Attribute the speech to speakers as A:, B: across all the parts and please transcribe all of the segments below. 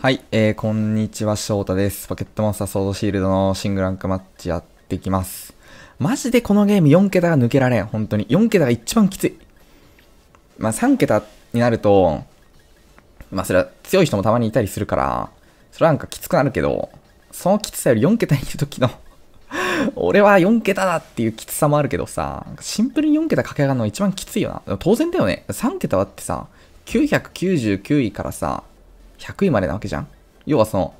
A: はい、えー、こんにちは、翔太です。ポケットモンスターソードシールドのシングランクマッチやっていきます。マジでこのゲーム4桁が抜けられん、本当に。4桁が一番きつい。まあ3桁になると、まあそれは強い人もたまにいたりするから、それはなんかきつくなるけど、そのきつさより4桁にいる時の、俺は4桁だっていうきつさもあるけどさ、シンプルに4桁駆け上がるのが一番きついよな。当然だよね。3桁はってさ、999位からさ、100位までなわけじゃん要はその、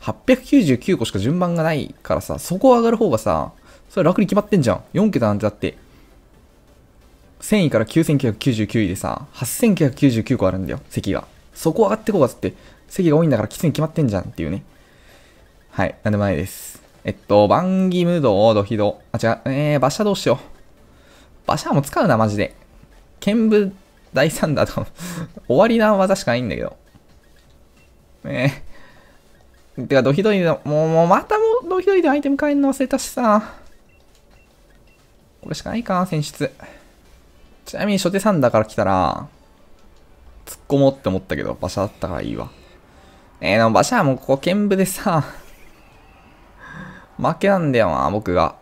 A: 899個しか順番がないからさ、そこ上がる方がさ、それ楽に決まってんじゃん。4桁なんてだって、1000位から9999位でさ、8999個あるんだよ、席が。そこ上がってこうがつって、席が多いんだからきついに決まってんじゃんっていうね。はい、なんでもないです。えっと、バンギムド、ドヒド。あ、違う、えー、馬車どうしよう。馬車も使うな、マジで。剣舞大三だと、終わりな技しかないんだけど。ねえ。てか、ドヒドイの、もう、もう、またもう、ドヒドイでアイテム変えるの忘れたしさ。これしかないかな、選出。ちなみに、初手サンダーから来たら、突っ込もうって思ったけど、馬車だったからいいわ。えー、でも馬車はもうここ剣舞でさ、負けなんだよな、僕が。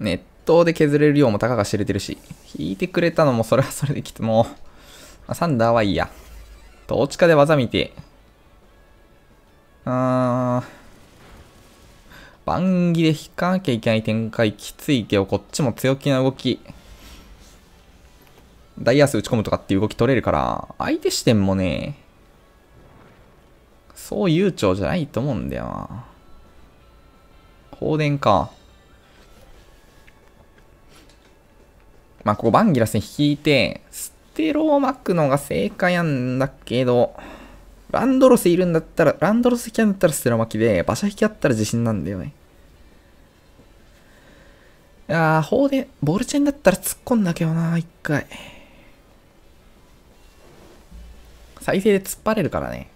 A: 熱湯で削れる量もたかが知れてるし、引いてくれたのもそれはそれできても、まあサンダーはいいや。トーチカで技見て、うーん、バンギで引かなきゃいけない展開きついけど、こっちも強気な動き、ダイヤス打ち込むとかっていう動き取れるから、相手視点もね、そう悠長じゃないと思うんだよな。放電か。まあ、ここバンギラスに引いて、ステロを巻くのが正解なんだけど、ランドロスいるんだったら、ランドロス引きあんだったらステロ巻きで、馬車引きあったら自信なんだよね。いやー、砲で、ボールチェンだったら突っ込んだけどな、一回。再生で突っ張れるからね。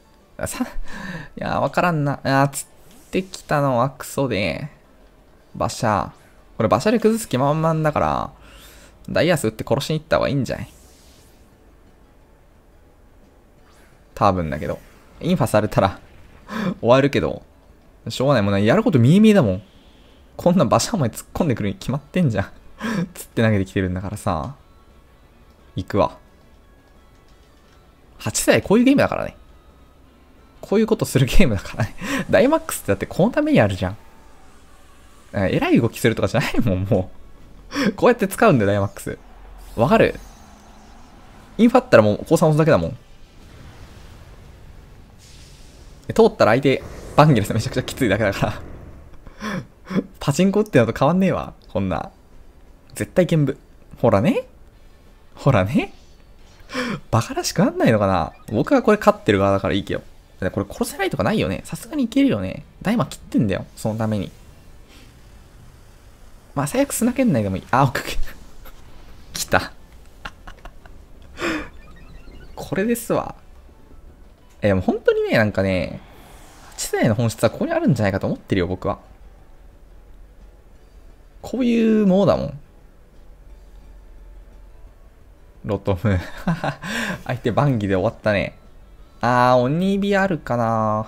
A: さ、いやー、わからんな。あー、釣ってきたのはクソで、馬車。これ馬車で崩す気満々だから、ダイヤス打って殺しに行った方がいいんじゃない？多分だけど。インファされたら 終わるけど、しょうがないもんな。やること見え見えだもん。こんな馬車お前突っ込んでくるに決まってんじゃん。つって投げてきてるんだからさ。行くわ。8世代こういうゲームだからね。こういうことするゲームだからね。ダイマックスってだってこのためにあるじゃん。えらい動きするとかじゃないもん、もう。こうやって使うんだよ、ダイマックス。わかる？インファったらもう、降参押すだけだもん。通ったら相手、バンゲルスめちゃくちゃきついだけだから。パチンコってのと変わんねえわ。こんな。絶対剣舞。ほらね。ほらね。バカらしくなんないのかな僕はこれ勝ってる側だからいいけど。これ殺せないとかないよね。さすがにいけるよね。ダイマ切ってんだよ。そのために。まあ、最悪砂圏内でもいい。あ、オッケーオッケー。来た。これですわ。え、もう本当にね、なんかね、8世代の本質はここにあるんじゃないかと思ってるよ、僕は。こういうものだもん。ロトム。相手バンギで終わったね。あー、鬼火あるかな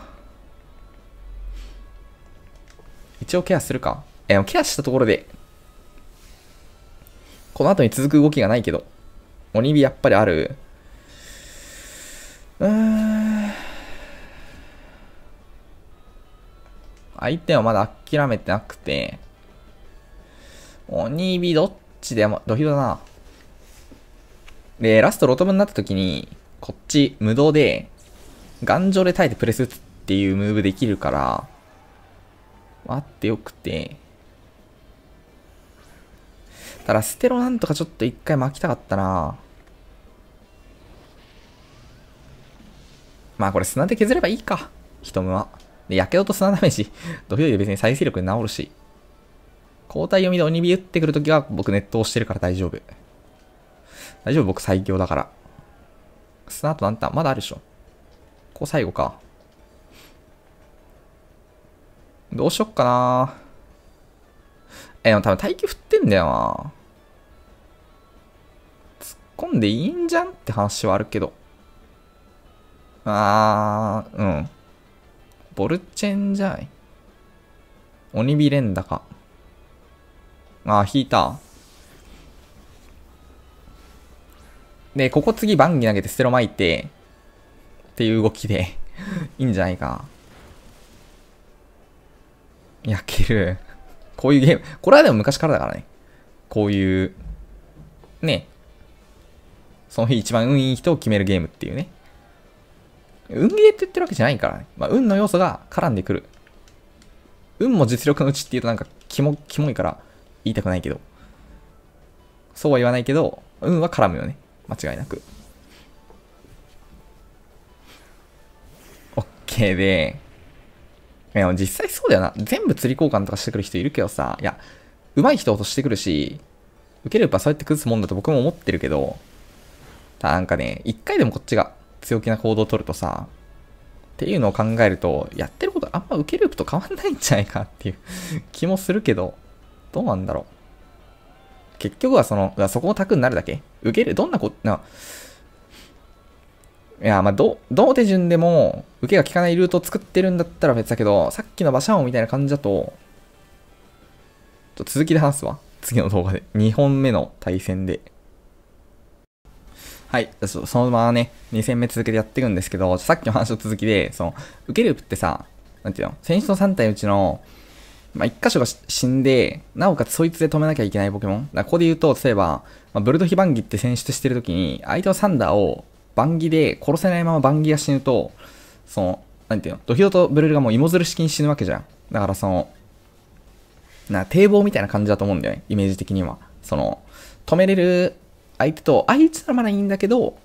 A: 一応ケアするか。え、ケアしたところで、この後に続く動きがないけど、鬼火やっぱりある。うーん。相手はまだ諦めてなくて、鬼火どっちでも、ドヒドだな。で、ラストロトムになった時に、こっち無動で、頑丈で耐えてプレス打つっていうムーブできるから、待ってよくて。ただ、ステロなんとかちょっと一回巻きたかったなまあこれ砂で削ればいいか。ヒトムは。で、やけどと砂ダメージ、ドヒドイで別に再生力で治るし。交代読みで鬼火打ってくるときは僕ネット押してるから大丈夫。大丈夫僕最強だから。砂となんたまだあるでしょ。ここ最後か。どうしよっかなえ、でも多分耐久振っんだよな。突っ込んでいいんじゃんって話はあるけど。あー、うん。ボルチェンじゃい？鬼火連打か。あー、引いた。で、ここ次バンギ投げてステロ巻いて、っていう動きで いいんじゃないか焼ける。こういうゲーム。これはでも昔からだからね。こういう、ね。その日一番運いい人を決めるゲームっていうね。運ゲーって言ってるわけじゃないからね。まあ、運の要素が絡んでくる。運も実力のうちって言うとなんかキモ、キモいから言いたくないけど。そうは言わないけど、運は絡むよね。間違いなく。OK で、いや、実際そうだよな。全部釣り交換とかしてくる人いるけどさ、いや、上手い人落としてくるし、受ければそうやって崩すもんだと僕も思ってるけど、なんかね、一回でもこっちが強気な行動を取るとさ、っていうのを考えると、やってることあんま受けループと変わんないんじゃないかっていう 気もするけど、どうなんだろう。結局はその、そこを卓になるだけ受ける、どんなこ、な、いや、まあ、ど、どの手順でも、受けが効かないルートを作ってるんだったら別だけど、さっきの馬車王みたいな感じだと、ちょ続きで話すわ。次の動画で。2本目の対戦で。はい。そのままね、2戦目続けてやっていくんですけど、さっきの話の続きで、その、受けループってさ、なんていうの？選手の3体のうちの、まあ、1箇所が死んで、なおかつそいつで止めなきゃいけないポケモン？だここで言うと、例えば、まあ、ブルドヒバンギって選出してるときに、相手のサンダーをバンギで殺せないままバンギが死ぬと、その、なんていうの、ドヒドとブルルがもう芋づる式に死ぬわけじゃん。だからその、な、堤防みたいな感じだと思うんだよね、イメージ的には。その、止めれる相手と、あいつならまだいいんだけど、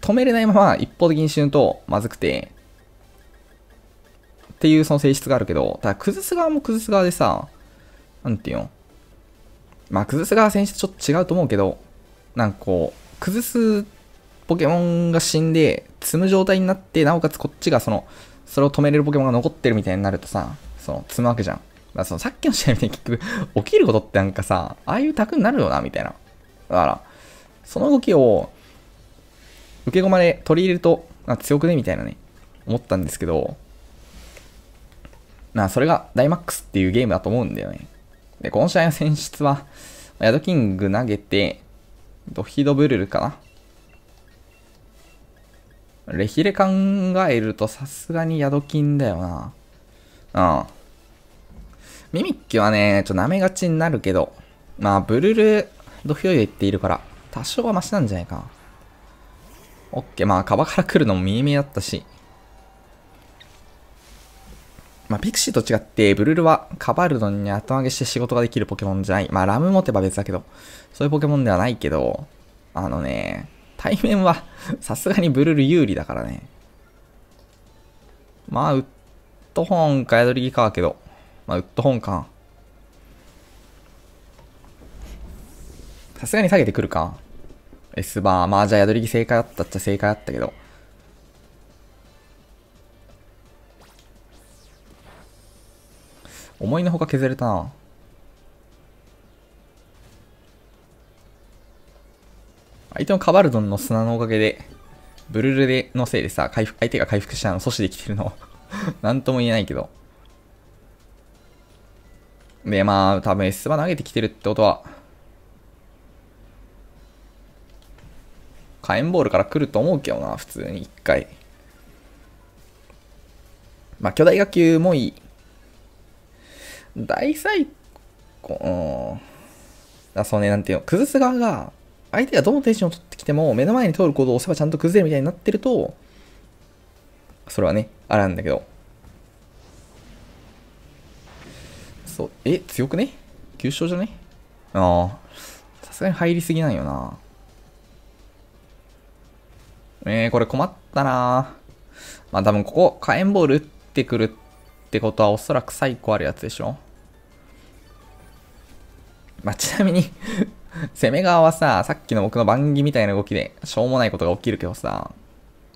A: 止めれないまま一方的に死ぬとまずくて、っていうその性質があるけど、ただ崩す側も崩す側でさ、なんていうのまあ崩す側選手とちょっと違うと思うけど、なんかこう、崩すポケモンが死んで、積む状態になって、なおかつこっちがその、それを止めれるポケモンが残ってるみたいになるとさ、その、積むわけじゃん。だからそのさっきの試合みたいに結局、起きることってなんかさ、ああいう卓になるよな、みたいな。だから、その動きを、受け駒で取り入れると、強くねみたいなね、思ったんですけど、なそれがダイマックスっていうゲームだと思うんだよね。で、この試合の選出は、ヤドキング投げて、ドヒドブルルかなレヒレ考えるとさすがにヤドキンだよな。うん。ミミッキュはね、ちょっと舐めがちになるけど、まあ、ブルル、ドヒョイ言っているから、多少はマシなんじゃないかな。オッケー、まあ、カバから来るのも見え見えだったし。まあ、ピクシーと違って、ブルルはカバルドンに後上げして仕事ができるポケモンじゃない。まあ、ラム持てば別だけど、そういうポケモンではないけど、あのね、対面はさすがにブルル有利だからね。まあ、ウッドホーンかヤドリギかけど、まあ、ウッドホンか。さすがに下げてくるか。S バー。まあじゃあ宿り木正解だったっちゃ正解だったけど。思いのほか削れたな。相手のカバルドンの砂のおかげで、ブルルでのせいでさ、回復、相手が回復したの阻止できてるの なんとも言えないけど。で、まあ、多分 S バ投げてきてるってことは、火炎ボールから来ると思うけどな、普通に一回。まあ、巨大学級もいい。大最高、うん。そうね、なんていうの、崩す側が、相手がどのテンションを取ってきても、目の前に通る行動を押せばちゃんと崩れるみたいになってると、それはね、あれなんだけど。そう、え、強くね ?9 勝じゃね？ああ。さすがに入りすぎなんよな。えー、これ困ったなまあ多分ここ、火炎ボール打ってくるってことはおそらく最高あるやつでしょ。まあちなみに 攻め側はさ、さっきの僕の番組みたいな動きでしょうもないことが起きるけどさ、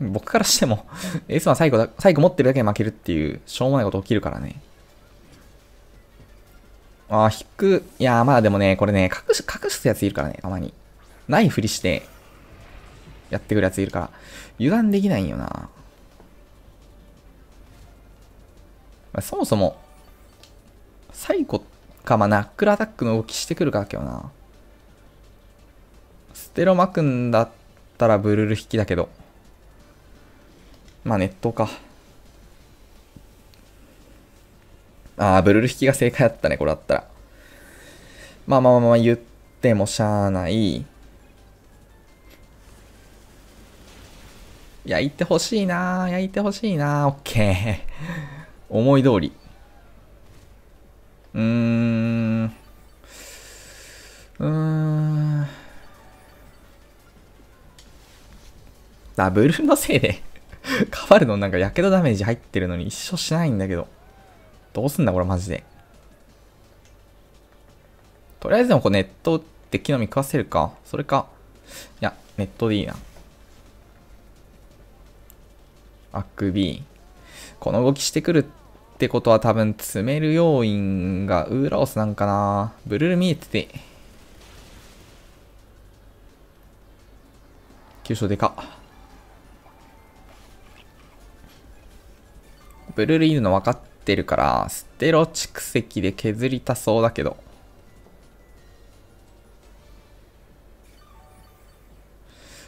A: 僕からしても S は最後だ、最後持ってるだけで負けるっていう、しょうもないこと起きるからね。ああ、引く。いやまあでもね、これね、隠す、隠すやついるからね、たまに。ないふりして、やってくるやついるから、油断できないんよな。まあ、そもそも、サイコか、まあ、ナックルアタックの動きしてくるかけどな。ステロ巻くんだったらブルル引きだけど。まあ、ネットか。ああ、ブルル引きが正解だったね、これだったら。まあまあまあ言ってもしゃあない。焼いてほしいな焼いてほしいなオッケー。思い通り。うーん。うーん。ダブルのせいでカバルの？なんか火傷ダメージ入ってるのに一生しないんだけど。どうすんだこれマジで。とりあえずでもネットって木の実食わせるか。それか。いや、ネットでいいな。あくび。この動きしてくるってことは多分詰める要因がウーラオスなんかな。ブルル見えてて。急所でか。ブルルいるの分かっててるから、ステロ蓄積で削りたそうだけど。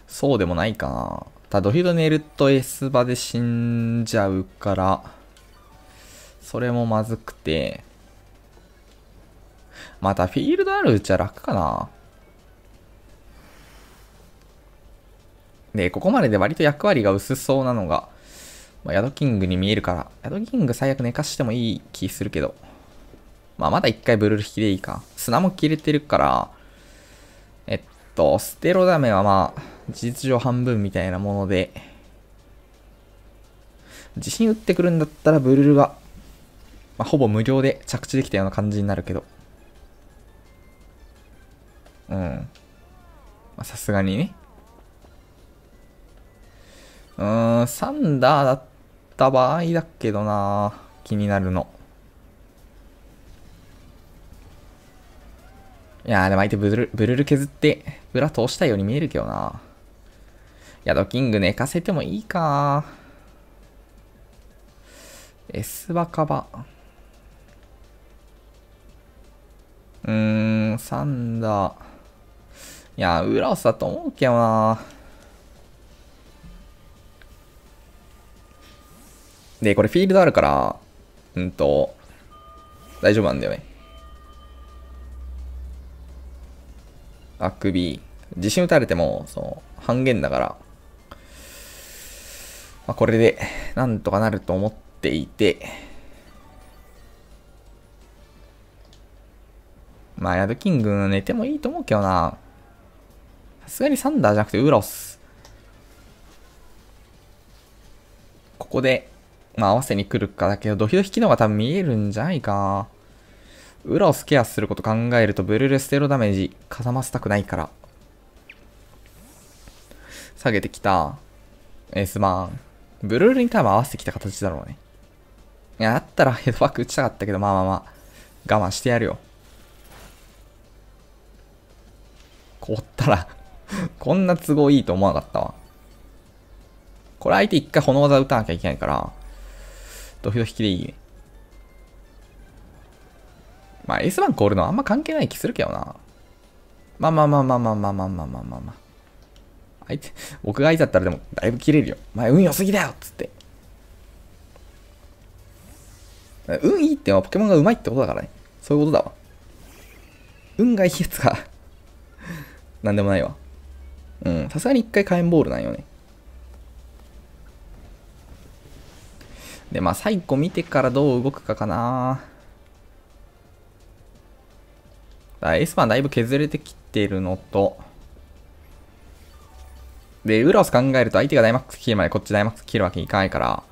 A: そうでもないかな。ただドヒド寝ると S 場で死んじゃうから、それもまずくて、またフィールドあるうちは楽かな。で、ここまでで割と役割が薄そうなのが、まあ、ヤドキングに見えるから、ヤドキング最悪寝かしてもいい気するけど、まあ、まだ一回ブルル引きでいいか。砂も切れてるから、えっと、ステロダメはまあ、事実上半分みたいなもので、自信打ってくるんだったらブルルが、まあ、ほぼ無料で着地できたような感じになるけど。うん。さすがにね。うーん、サンダーだった場合だけどな気になるの。いやーでも相手ブルブルル削って裏通したように見えるけどな。ヤドキング寝かせてもいいか。エスバカバ。うーん、サンダー。いや、ウラオスだと思うけどな。で、これフィールドあるから、うんと、大丈夫なんだよね。あくび。自信打たれても、その、半減だから、まあ、これでなんとかなると思っていて、まあ、ヤドキング寝てもいいと思うけどな。さすがにサンダーじゃなくてウーロス。ここで、まあ合わせに来るかだけど、ドヒドヒ機能が多分見えるんじゃないかウラをスケアすること考えると、ブルルステロダメージ、かさませたくないから。下げてきた。エースバーン。ブルールに多分合わせてきた形だろうね。いや、だったらヘッドバック打ちたかったけど、まあまあまあ、我慢してやるよ。凍ったらこんな都合いいと思わなかったわ。これ相手一回炎技打たなきゃいけないから、ドフド引きでいい？まあ S 番凍るのはあんま関係ない気するけどな。まあまあまあまあまあまあまあまあまあまああ。相手、僕が相手だったらでもだいぶ切れるよ。前運良すぎだよっつって。運いいってのはポケモンが上手いってことだからね。そういうことだわ。運がいいやつがなんでもないわ。うん。さすがに一回火炎ボールなんよね。で、まあ、最後見てからどう動くかかな。エースパンだいぶ削れてきてるのと、で、ウロス考えると相手がダイマックス切るまでこっちダイマックス切るわけにいかないから、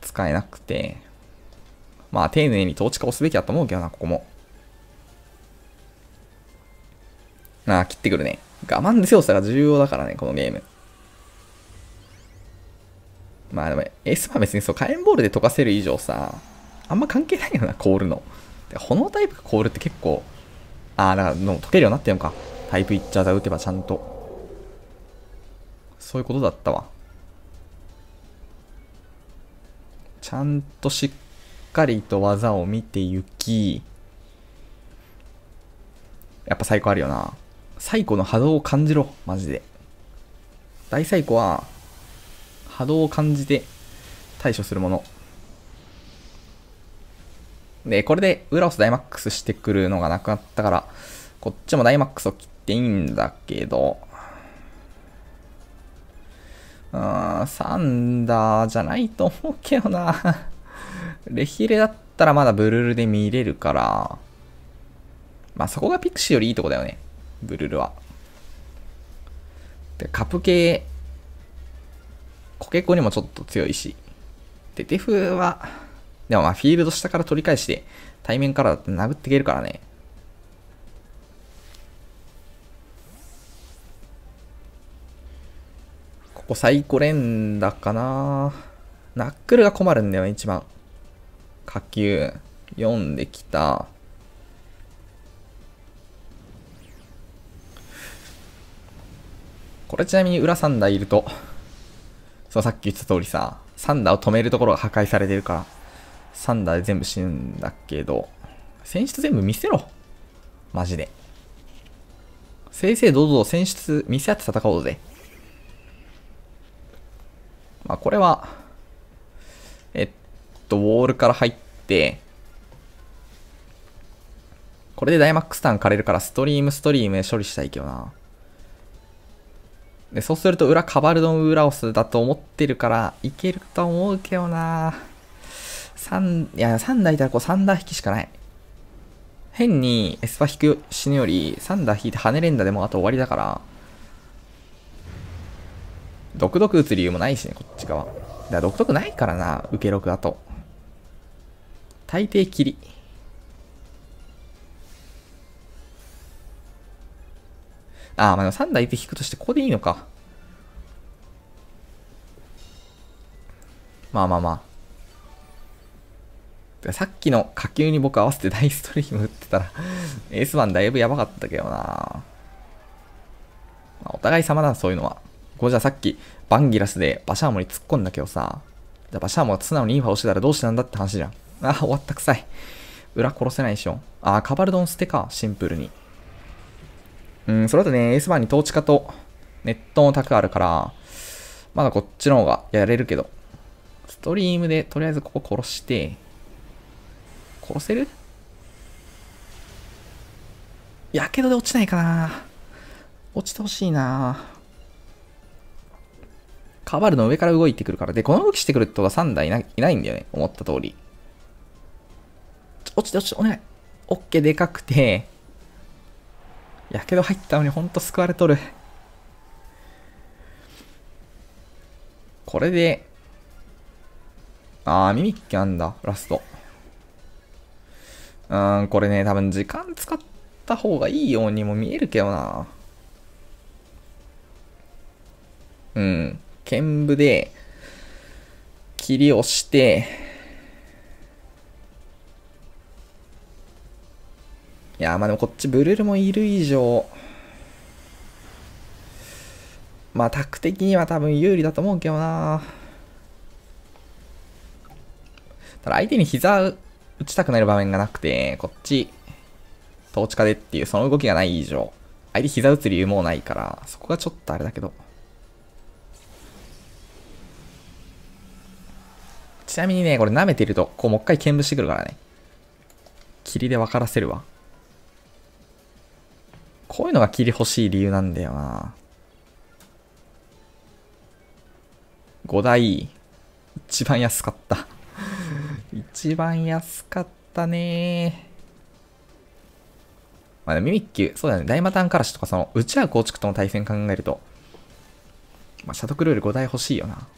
A: 使えなくて、まあ丁寧に統治化押すべきだと思うけどな、ここも。ああ、切ってくるね。我慢強さが重要だからね、このゲーム。まあでも、エースは別にそう、火炎ボールで溶かせる以上さ、あんま関係ないよな、凍るの。炎タイプが凍るって結構、ああ、だから溶けるようになってるのか。タイプイッチャーザ打てばちゃんと。そういうことだったわ。ちゃんとしっかりと技を見て行き、やっぱ最高あるよな。最古の波動を感じろ、マジで。大最古は、波動を感じて対処するもの。で、これでウラオスダイマックスしてくるのがなくなったから、こっちもダイマックスを切っていいんだけど、うん、サンダーじゃないと思うけどな。レヒレだったらまだブルルで見れるから、まあそこがピクシーよりいいとこだよね。ブルルは。で、カプ系、コケコにもちょっと強いし。で、デフは、でもまあフィールド下から取り返して、対面からだって殴っていけるからね。ここサイコ連打かなナックルが困るんだよ、一番。下級。読んできた。これちなみに裏サンダーいると、そう、さっき言った通りさ、サンダーを止めるところが破壊されてるから、サンダーで全部死ぬんだけど、選出全部見せろ。マジで。正々堂々選出見せ合って戦おうぜ。まあこれは、えっと、ウォールから入って、これでダイマックスターン枯れるからストリームストリームで処理したいけどな。で、そうすると裏カバルドンウーラオスだと思ってるから、いけると思うけどな3、いや、3台いたらこう3打引きしかない。変にエスパ引く死ぬより、3打引いて跳ね連打でもあと終わりだから、独特打つ理由もないしね、こっち側。だから独特ないからな、受け6だと。大抵切り。ああ、まあ3台で引くとしてここでいいのか。まあまあまあ。さっきの火球に僕合わせて大ストリーム打ってたら エースンだいぶやばかったけどな、まあ、お互い様だ、そういうのは。これじゃあさっき、バンギラスでバシャーモに突っ込んだけどさ、じゃあバシャーモが素直にインファをしてたらどうしてなんだって話じゃん。ああ、終わったくさい。裏殺せないでしょ。ああ、カバルドン捨てか、シンプルに。うん、それだとね、エースバーに統治化とネットの卓あるから、まだこっちの方がやれるけど、ストリームでとりあえずここ殺して、殺せる？やけどで落ちないかな落ちてほしいなカバルの上から動いてくるから。で、この動きしてくるってことは3台いないいないんだよね。思った通り。落ちて落ちて、お願い。オッケーでかくて、やけど入ったのにほんと救われとる。これで、あー、ミミッキあんだ、ラスト。うーん、これね、多分時間使った方がいいようにも見えるけどな。うん。剣舞で、切りをして、いやまあでもこっちブルルもいる以上、まあ、タク的には多分有利だと思うけどな。ただ相手に膝打ちたくなる場面がなくて、こっち、統治下でっていうその動きがない以上、相手膝打つ理由もないから、そこがちょっとあれだけど。ちなみにね、これ舐めてると、こうもう一回見舞してくるからね。霧で分からせるわ。こういうのが切り欲しい理由なんだよな。5台、一番安かった。一番安かったね。まあ、ミミッキュ、そうだね、大マタンカラシとかその、うちは構築との対戦考えると、まあ、シャトクルール5台欲しいよな。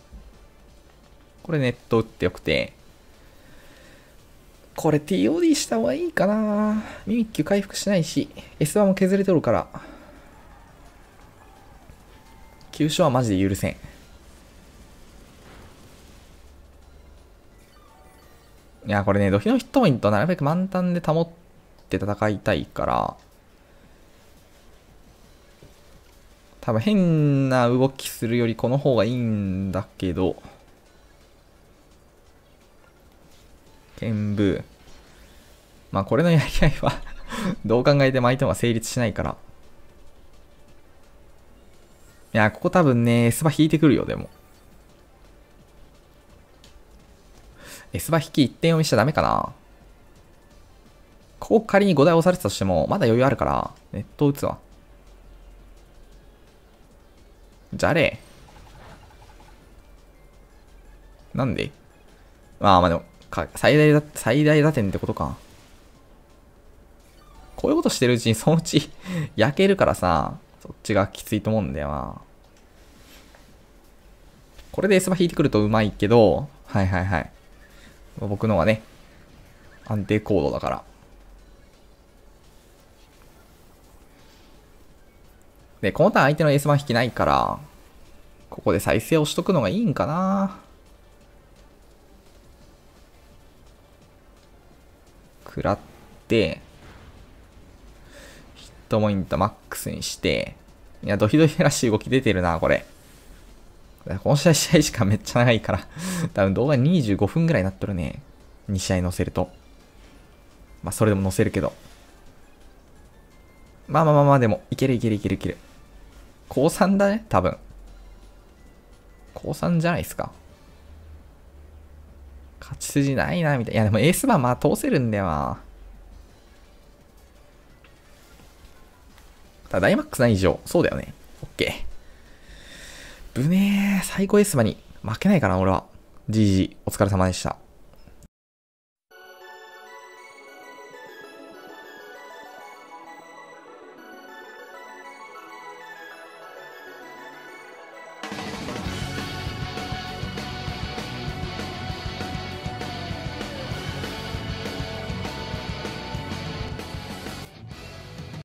A: これネット打ってよくて、これ TOD した方がいいかなミミッキュ回復しないし、S1 も削れとるから。急所はマジで許せん。いや、これね、ドヒのヒットポイントなるべく満タンで保って戦いたいから、多分変な動きするよりこの方がいいんだけど。剣舞。まあこれのやり合いは どう考えても相手は成立しないから。いや、ここ多分ね、S バ引いてくるよ、でも。S バ引き1点読みしちゃダメかな。ここ仮に5台押されてたとしても、まだ余裕あるから、ネット打つわ。じゃれ。なんで？まあまあでも、か最大だ、最大打点ってことか。こういうことしてるうちにそのうち 焼けるからさ、そっちがきついと思うんだよな。これで S バ引いてくるとうまいけど、はいはいはい。僕のはね、安定コードだから。で、このターン相手の S バ引きないから、ここで再生をしとくのがいいんかな食らって、ヒットポイントマックスにして、いや、ドヒドヒらしい動き出てるな、これ。この試合、試合時間めっちゃ長いから多分動画25分ぐらいになっとるね。2試合載せると。まあ、それでも載せるけど。まあまあまあまあ、でも、いけるいけるいけるいける。高3だね多分。高3じゃないですか。勝ち筋ないな、みたいな。いや、でもエースバーまあ通せるんだよな。ただ、ダイマックスない以上。そうだよね。オッケー。ぶねー、最高エースバに負けないかな、俺は。GG、お疲れ様でした。